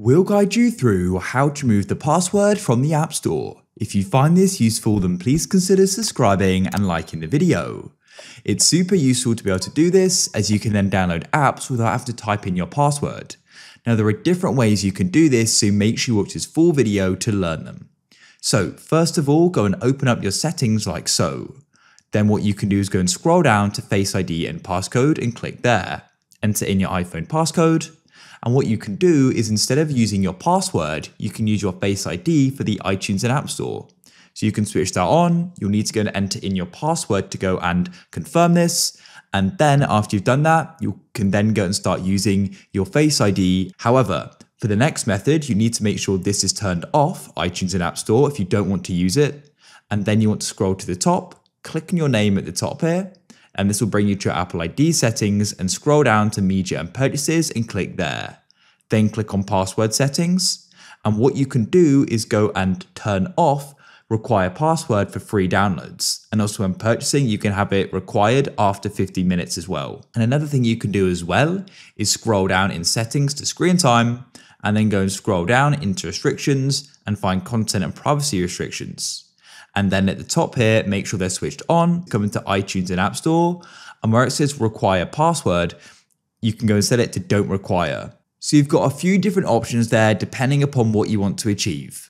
We'll guide you through how to remove the password from the App Store. If you find this useful, then please consider subscribing and liking the video. It's super useful to be able to do this as you can then download apps without having to type in your password. Now there are different ways you can do this, so make sure you watch this full video to learn them. So first of all, go and open up your settings like so. Then what you can do is go and scroll down to Face ID and passcode and click there. Enter in your iPhone passcode. And what you can do is instead of using your password, you can use your Face ID for the iTunes and App Store. So you can switch that on. You'll need to go and enter in your password to go and confirm this. And then after you've done that, you can then go and start using your Face ID. However, for the next method, you need to make sure this is turned off, iTunes and App Store, if you don't want to use it. And then you want to scroll to the top, click on your name at the top here, and this will bring you to your Apple ID settings and scroll down to media and purchases and click there. Then click on password settings. And what you can do is go and turn off require password for free downloads. And also when purchasing, you can have it required after 50 minutes as well. And another thing you can do as well is scroll down in settings to screen time and then go and scroll down into restrictions and find content and privacy restrictions. And then at the top here, make sure they're switched on, come into iTunes and App Store, and where it says require password, you can go and set it to don't require. So you've got a few different options there depending upon what you want to achieve.